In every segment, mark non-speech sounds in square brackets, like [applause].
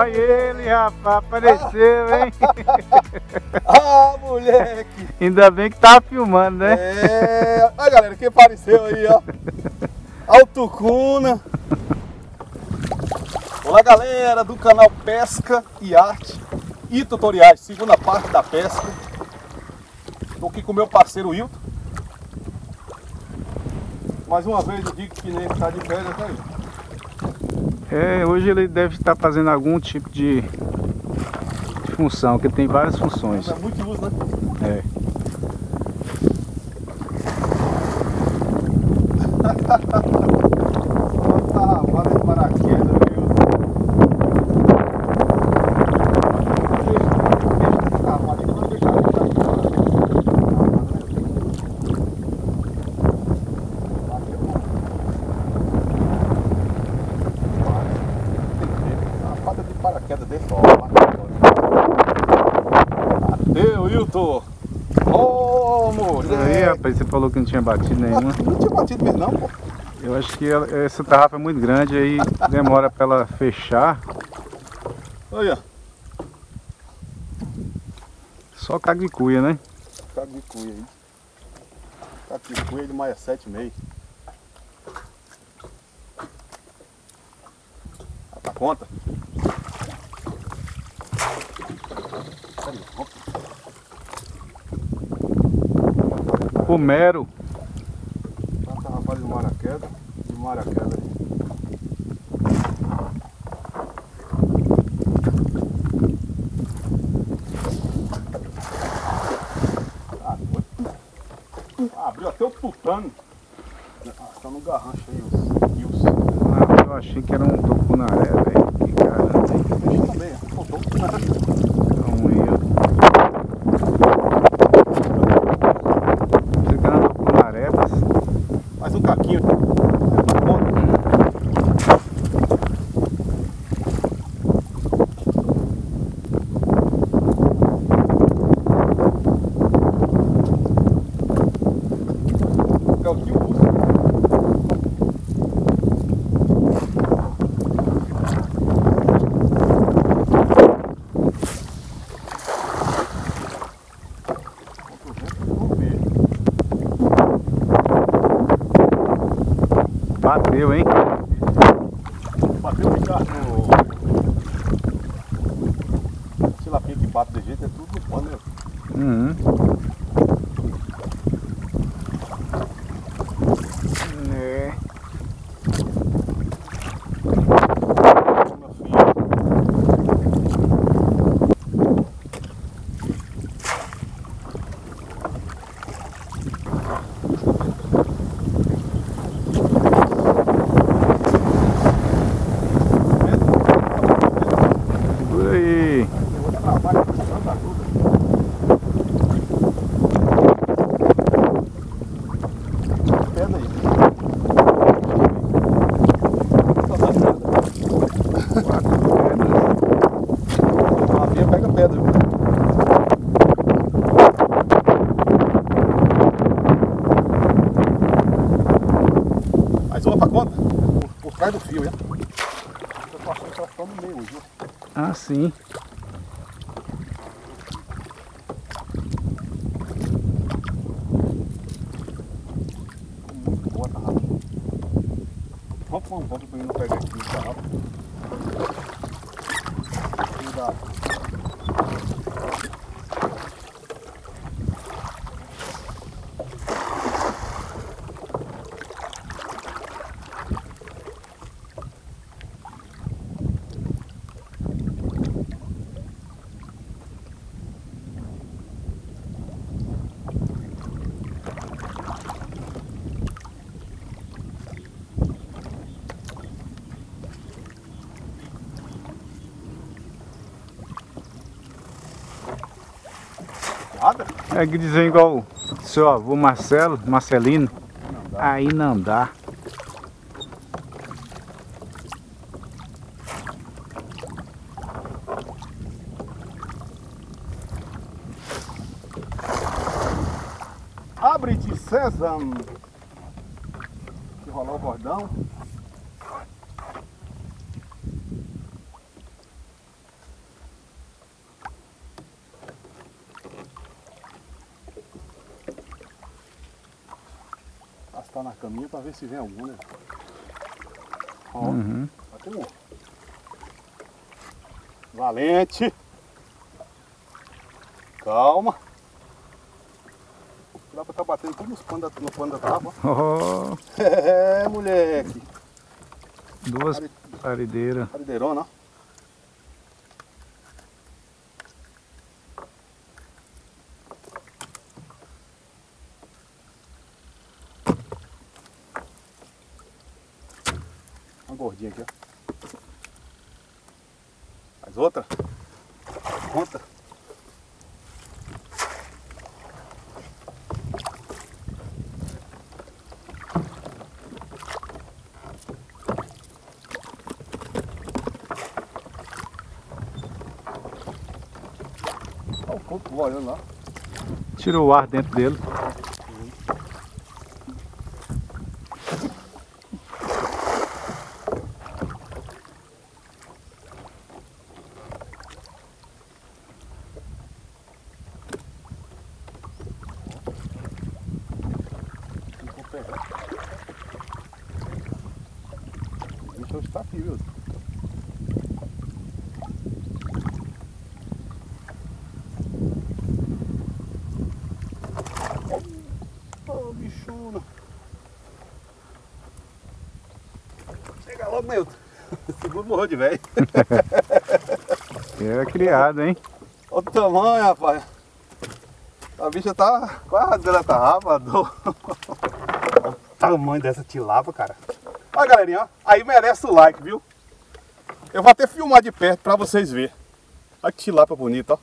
Olha ele, rapaz, apareceu, hein? [laughs] ah, moleque! Ainda bem que tava filmando, né? É, olha galera, quem apareceu aí, ó. Altucuna. Olá galera do canal Pesca e Arte e Tutoriais, segunda parte da pesca. Estou aqui com o meu parceiro Wilton. Mais uma vez eu digo que nem está de férias, tá aí. É, hoje ele deve estar fazendo algum tipo de, função, que tem várias funções. É muito uso, né? É. [laughs] ah, vale de paraquedas, viu? Deixa, deixa, deixa, deixa, deixa, De paraquedas desse ó. Adeus, Wilton! Ô, moleque! Aí, rapaz, você falou que não tinha batido nenhuma. Não tinha batido mesmo não, pô. Eu acho que ela- essa tarrafa é muito grande, aí demora pra ela fechar. Olha, Só cago de cuia, né? caco de cuia aí. Caco de cuia de maia 7,5. Tá conta? Peraí, vamos. O mero. Tá rapaz de maraqueda. De maraqueda. Ah, abriu até o tutano. Ah, tá no garrancho aí os rios. Ah, eu achei que era um tucunaré, velho. Que caramba, hein? Faltou. Um eu. Você que era um tucunaré, mas Mais um caquinho. Tá bom? É o que usa. bateu, hein? Bateu o carro no. Bate de jeito é tudo no né? Uhum. É. Meu filho. Segura aí. Eu vou trabalhar com tanta ajuda. Pedra aí. Só sai pedra. Quatro pedras. Uma via pega pedra. Mais uma pra conta? Por, por trás do fio, né? Eu tô achando que ela ficou no meio hoje, viu? Ah, sim. Muito boa a tarrafa. Vamos pra Nada? É que dizer igual o seu avô Marcelo, Marcelino. Não. Aí não dá. Abre-te, César. Que rolou o cordão. Botar na caminha pra ver se vem algum, né? Ó, Uhum. Bate um. Valente. Calma. Dá pra tá batendo tudo nos panos da, no pano da tarrafa. Oh, [laughs] É, moleque. duas parideiras. Parideirona, ó. Uma gordinha aqui, ó. Mais outra. Conta. Olha o corpo olhando lá. Tira o ar dentro dele. Não vou pegar. O bicho está aqui, viu? Ô, bichona. Nilton. [laughs] Segundo morreu de velho. [laughs] É criado, hein? Olha o tamanho, rapaz. A bicha tá quase rasgando a tarrafa. do- Olha [laughs] o tamanho dessa tilapa, cara. Olha, galerinha, ó. aí merece o like, viu? Eu vou até filmar de perto pra vocês verem. Olha que tilapa bonita, ó.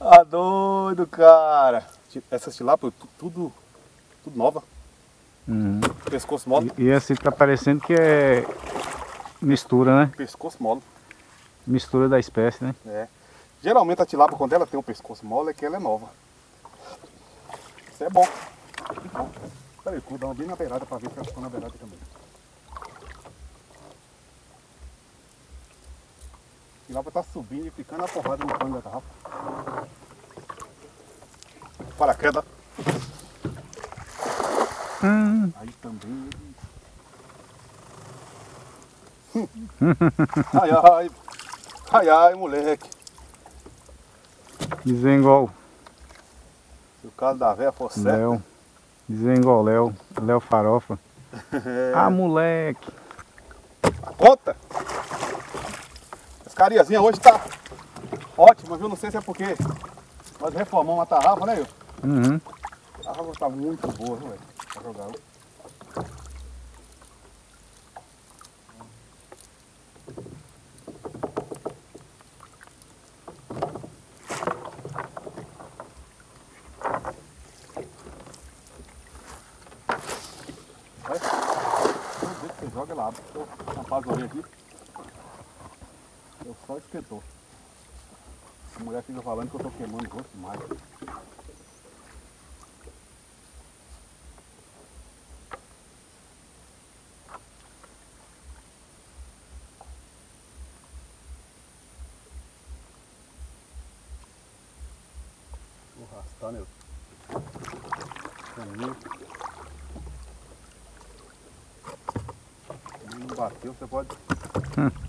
ah, doido, cara. Essas tilápias, tu- tudo, tudo nova. Uhum. Pescoço mole. E, e assim tá parecendo que é mistura, né? Pescoço mole. Mistura da espécie, né? É. Geralmente a tilápia, quando ela tem um pescoço mole, é que ela é nova. Isso é bom. bom. Peraí, vou dar uma bem na beirada pra ver se ela ficou na beirada também. A tilápia tá subindo e ficando a porrada no pano da garrafa. Paraquedas. Aí também. ai, ai. Ai, ai, moleque. desengol, Se o caso da véia for certo. Léo. Desengol, Léo. Léo Farofa. [laughs] Ah, moleque. Conta! Essa cariazinha hoje tá ótima, viu? Não sei se é porque nós reformamos a tarrafa, né, Wilson? Uhum. A tarrafa tá muito boa, velho? Que você joga, tampar as orelhas aqui. Eu só esquentou. A mulher fica falando que eu tô queimando o rosto demais. Vou arrastar, né? Caminho. Ele não bateu, você pode. Hum. [laughs]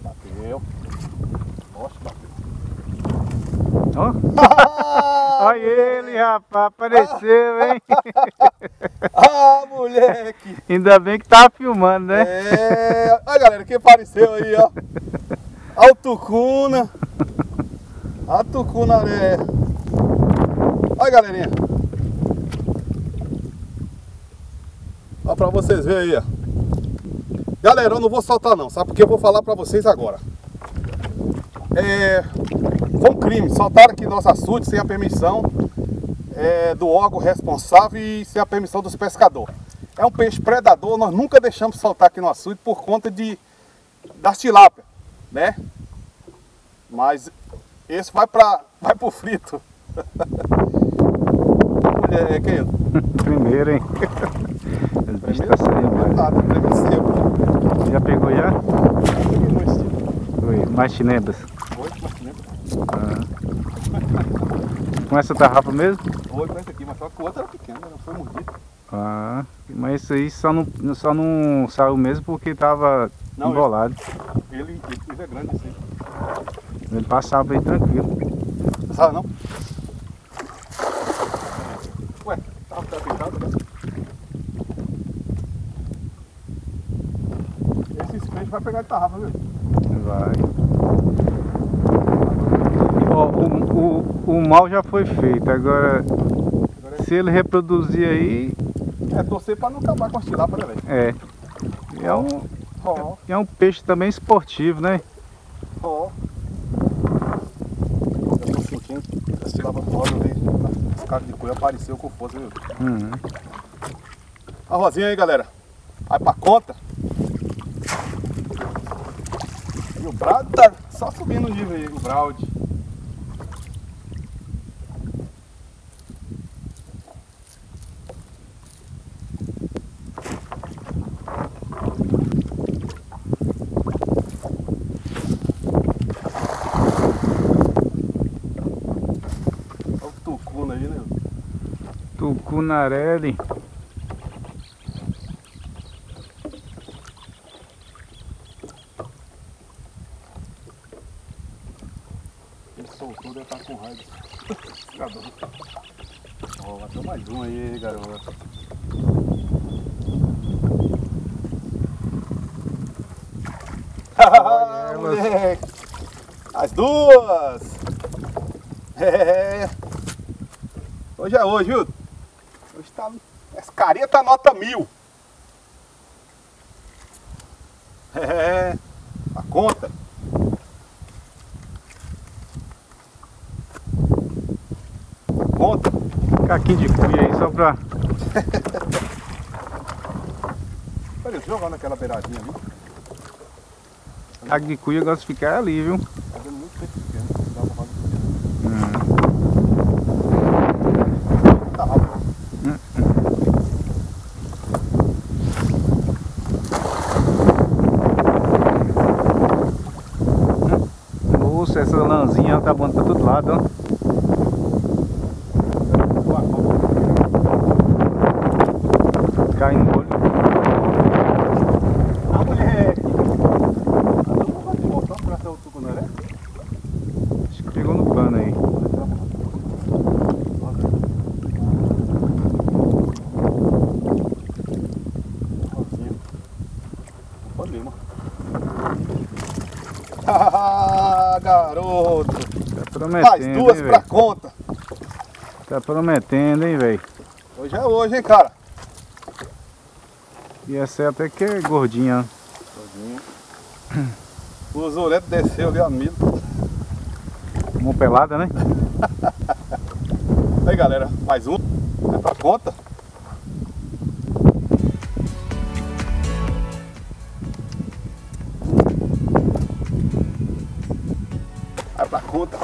Bateu. Nossa, bateu. Ó, [laughs] olha ele, rapaz. Apareceu, hein? [laughs] ah, moleque! Ainda bem que tava filmando, né? É. Olha, galera, quem apareceu aí, ó. O Tucuna. A Tucunaré. Olha, galerinha. Olha pra vocês verem aí, ó. Galera, eu não vou soltar não, sabe? Porque eu vou falar pra vocês agora. É, foi um crime, soltaram aqui nosso açude sem a permissão é, do órgão responsável e sem a permissão dos pescadores. É um peixe predador, nós nunca deixamos soltar aqui no açude por conta de das tilápia, né? Mas esse vai para vai pro frito. Que é isso? Primeiro, hein? [laughs] Os bichos tá saindo. Já pegou já? Chinebras. Foi, mas nem- Ah. Com essa tarrafa mesmo? Foi com esse aqui, mas só que o outro era pequeno, não foi mordido. Ah, mas esse aí só não, só não saiu mesmo porque tava Não, embolado. Ele, ele, ele é grande assim. Ele passava aí tranquilo. Sabe não? Ué, tava tá deitado, né? Esse peixes vai pegar de tarrafa, viu? Vai. Ó, o, o, o mal já foi feito. Agora, Agora se ele reproduzir aí, é, é torcer pra não acabar com as tilápias, né, velho? é. É um, Ó, é um peixe também esportivo, né? ó. Eu tô sentindo que as tilápias fora ali, os caras de cuia apareceu com força, viu? Uhum. A rosinha aí, galera. Vai pra conta. E o Brad tá só subindo o nível aí, o Braud. Né? Tucunarelli. Ele soltou, deve estar com raiva. Jogador. Ó, bateu mais um aí, garoto. Olha moleque. As duas! É. Hoje é hoje, viu? Hoje tá. Essa carinha tá nota mil. É. A conta. Conta. Caquinho de cuia aí só pra. [laughs] Olha, eles jogando aquela beiradinha ali. Caco de cuia gosta de ficar ali, viu? Tá dando muito tempo pequeno. Dá uma roda pequena. Hum. Tá rápido. Moça, essa lãzinha tá bom pra todo lado, ó. Cai no olho. Ah, moleque! Ah, não vai te voltar pra essa outra tucunaré? Acho que pegou no pano aí. Rosinha. Olha mesmo. [laughs] Ah, garoto! Tá prometendo, Mais duas hein, pra velho? conta. Tá prometendo, hein, velho? Hoje é hoje, hein, cara? E essa é até que é gordinha, ó. O Zuleto desceu ali a milho. Uma pelada, né? [laughs] Aí, galera, mais um. É pra conta. conta